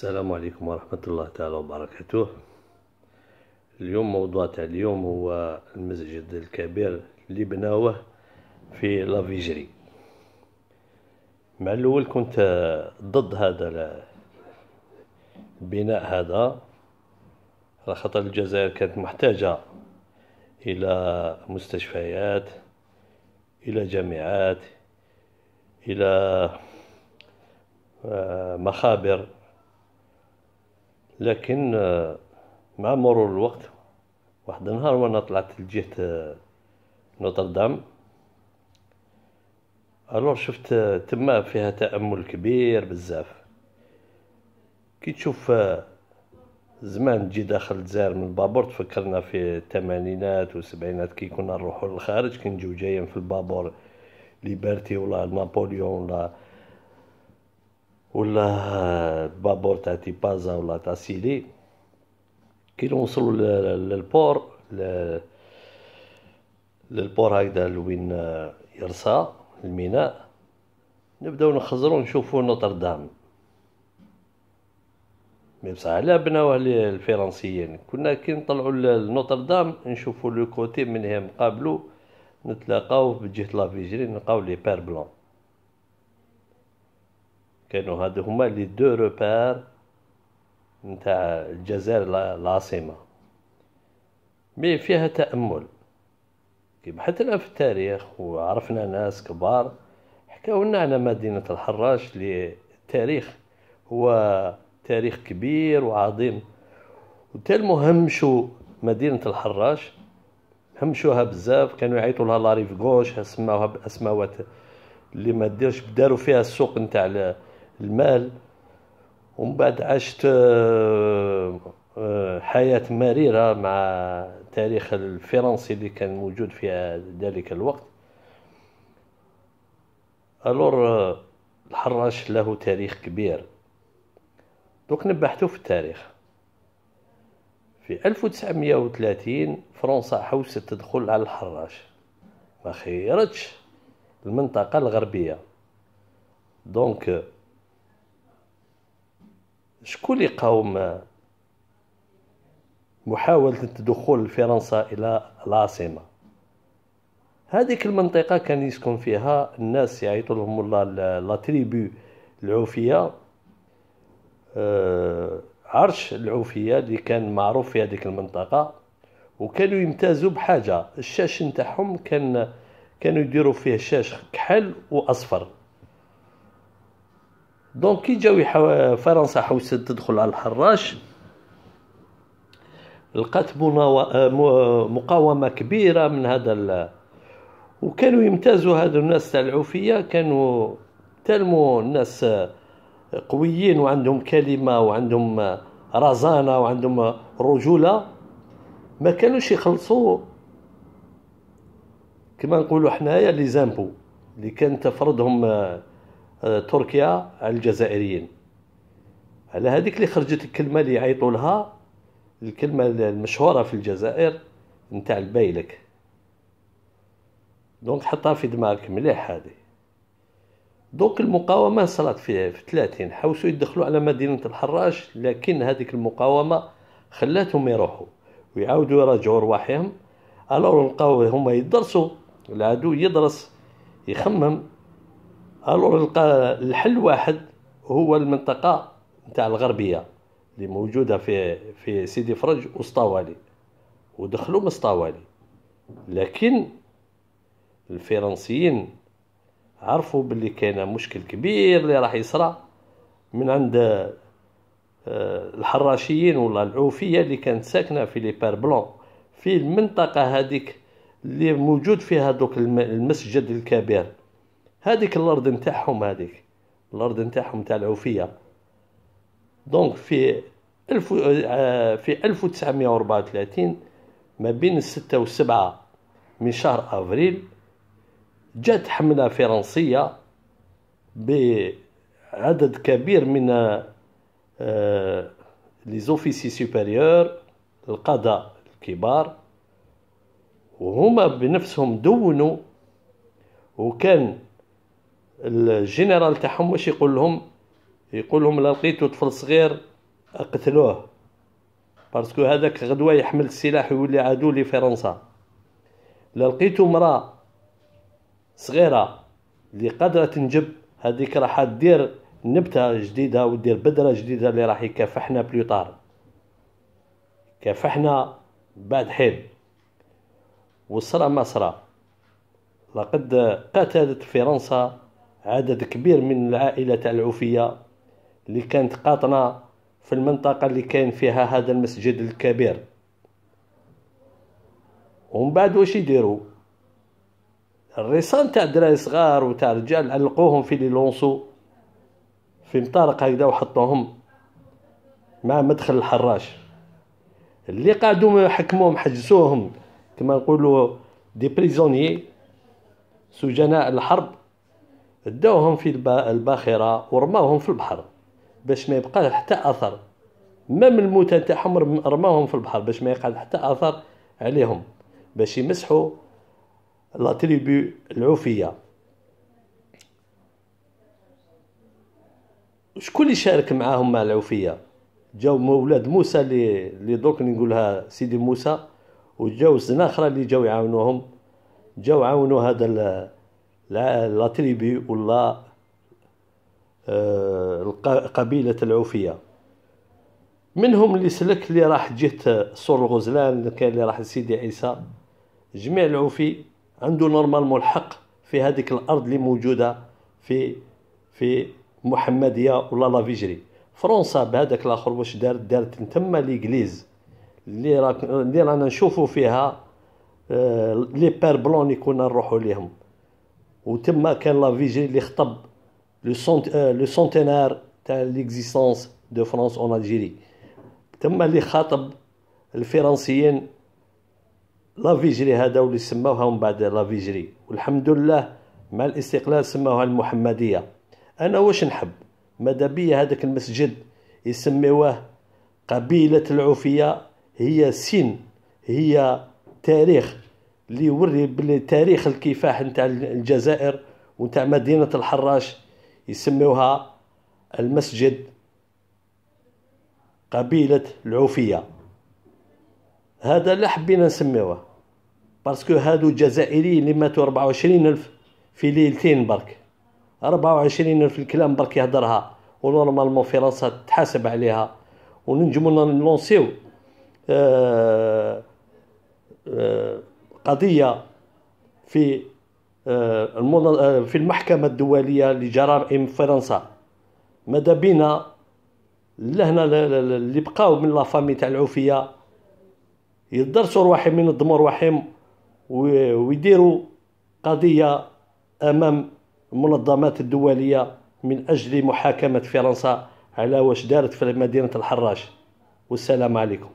السلام عليكم ورحمة الله تعالى وبركاته. اليوم موضوع تاع اليوم هو المسجد الكبير اللي بناوه في لافيجري مع الأول كنت ضد هذا البناء هذا على خاطر الجزائر كانت محتاجة إلى مستشفيات إلى جامعات إلى آه، مخابر. لكن آه، مع مرور الوقت واحد النهار وأنا طلعت لجهة آه، نوتردام الور شفت آه، تما فيها تأمل كبير بزاف. كي تشوف زمان تجي داخل الجزائر من البابور تفكرنا في الثمانينات والسبعينات كي كنا نروحو للخارج كي نجيو جايين في البابور Liberté ولا نابليون ولا ولا بابور تاع تيبازا ولا تاع سيلي كي نوصلوا لل port لل port هكذا لوين يرسى الميناء نبداو نخزرو نشوفو نوتردام mais بصح على بناوه الفرنسيين كنا كي نطلعو لنوتردام نشوفو le côté من هي مقابلو نتلاقاو بجهة لافيجري نلقاو les pères blancs كانوا هادو هما les deux repères نتاع الجزائر العاصمة mais فيها تأمل. كي بحثنا في التاريخ وعرفنا ناس كبار حكاولنا على مدينة الحراش للتاريخ هو تاريخ كبير وعظيم. و tellement همشوا مدينة الحراش؟ همشوها بزاف كانوا يعيطوا لها لاريف غوش سماوها باسماوات اللي ما ديرش فيها السوق نتاع المال ومن بعد عشت آه، آه، حياة مريرة مع التاريخ الفرنسي اللي كان موجود في ذلك الوقت. ألور آه، الحراش له تاريخ كبير. دوك نبحثو في التاريخ. في 1930 فرنسا حوست تدخل على الحراش. ما خيرتش المنطقة الغربية. دونك شكون اللي قاوم محاولة دخول فرنسا إلى العاصمة هذيك المنطقة كان يسكن فيها الناس يعيطوا لهم الله la tribu العوفية. آه، عرش العوفية اللي كان معروف في هذيك المنطقة. وكانوا يمتازوا بحاجة. الشاش نتاعهم كان كانوا يديروا فيه شاش كحل وأصفر. donc كي جاو. فرنسا حوست تدخل على الحراش لقات مقاومة كبيرة من هذا ال... وكانوا يمتازوا هذو الناس تاع العوفية كانوا تلموا الناس قويين وعندهم كلمة وعندهم رزانة وعندهم رجولة ما كانوش يخلصوا كما نقولوا حنايا لي زامبو اللي كانت تفرضهم تركيا على الجزائريين. على هذيك اللي خرجت الكلمة اللي يعيطوا لها الكلمة المشهورة في الجزائر نتاع البيلك donc حطها في دماغك مليح هذه. donc المقاومة صارت في في 30 حوسوا يدخلوا على مدينة الحراش لكن هذيك المقاومة خلاتهم يروحوا ويعاودوا يراجعوا رواحهم alors لقاو هما يدرسوا العدو يدرس يخمم alors الحل واحد هو المنطقة نتاع الغربية اللي موجودة في في سيدي فرج وسطاوالي. ودخلوا من لكن الفرنسيين عرفوا باللي كان مشكل كبير اللي راح يصرى من عند آه، الحراشيين ولا العوفية اللي كانت ساكنة في لي بير بلون. في المنطقة هذيك اللي موجود فيها دوك المسجد الكبير. هذيك الأرض نتاعهم هذيك الأرض نتاعهم تاع العوفية. donc في ألف آه، في 1934 ما بين الستة والسبعة من شهر أفريل جات حملة فرنسية بعدد كبير من les officiers supérieurs القادة الكبار وهما بنفسهم دونوا وكان الجنرال تاعهم واش يقول لهم؟ يقول لهم لقيتو طفل صغير قتلوه. parce que هذاك غدوة يحمل السلاح ويولي عدو لفرنسا. لقيتو مرأة صغيرة اللي قادرة تنجب هذيك راح دير نبتة جديدة ودير بذرة جديدة اللي راح يكافحنا plus tard. كافحنا بعد حين وصرا ما صرا. لقد قاتلت فرنسا عدد كبير من العائلة تاع العوفية اللي كانت قاطنة في المنطقة اللي كان فيها هذا المسجد الكبير. ومن بعد واش يديروا؟ الريسان تاع الدراري صغار وتاع رجال علقوهم في لي لونسو في مطارق هكذا وحطوهم مع مدخل الحراش. اللي قعدوا حكموهم حجزوهم كما نقولوا des prisonniers سجناء الحرب. داوهم في الباخرة ورماوهم في البحر باش ما يبقى حتى أثر. ما من الموتى تاعهم رماوهم في البحر باش ما يقعد حتى أثر عليهم باش يمسحوا la tribu العوفية. شكون اللي شارك معاهم مع العوفية؟ جاو مولاد موسى اللي اللي دوك نقولها سيدي موسى وجاو الزناخرة اللي جاو يعاونوهم. جاو عاونوا هذا la tribu ولا آه، قبيلة العوفية. منهم اللي سلك اللي راح جهة صور الغزلان كان اللي راح لسيدي عيسى. جميع العوفي عنده normalement الحق في هذيك الأرض اللي موجودة في في محمدية ولا لافيجري فرنسا بهذاك الآخر واش دارت؟ دارت تما l'église اللي راك اللي رانا نشوفوا فيها آه، les pères blancs اللي كنا نروحوا ليهم. وتما كان لافيجري اللي خطب le cent- le centenaire تاع l'existence de France en Algérie تما اللي خاطب الفرنسيين لافيجري هذا واللي سماوها من بعد لافيجري والحمد لله مع الاستقلال سماوها المحمدية. أنا واش نحب؟ ماذا بيا هذاك المسجد يسميوه قبيلة العوفية هي signe هي تاريخ. اللي يوري بلي تاريخ الكفاح نتاع الجزائر ونتاع مدينة الحراش يسميوها المسجد قبيلة العوفية. هذا لا حبينا نسميوه parce que هادو جزائريين اللي ماتوا 24 ألف في ليلتين برك. 24 ألف الكلام برك يهدرها و normalement فرنسا تحاسب عليها. وننجمو ن lancer يو آه آه قضية في آه آه في المحكمة الدولية لجرائم فرنسا. ماذا بينا؟ لهنا اللي بقاو من لافامي تاع العوفية يدرسوا رواحهم ينظموا رواحهم ويديروا قضية أمام المنظمات الدولية من أجل محاكمة فرنسا على واش دارت في مدينة الحراش. والسلام عليكم.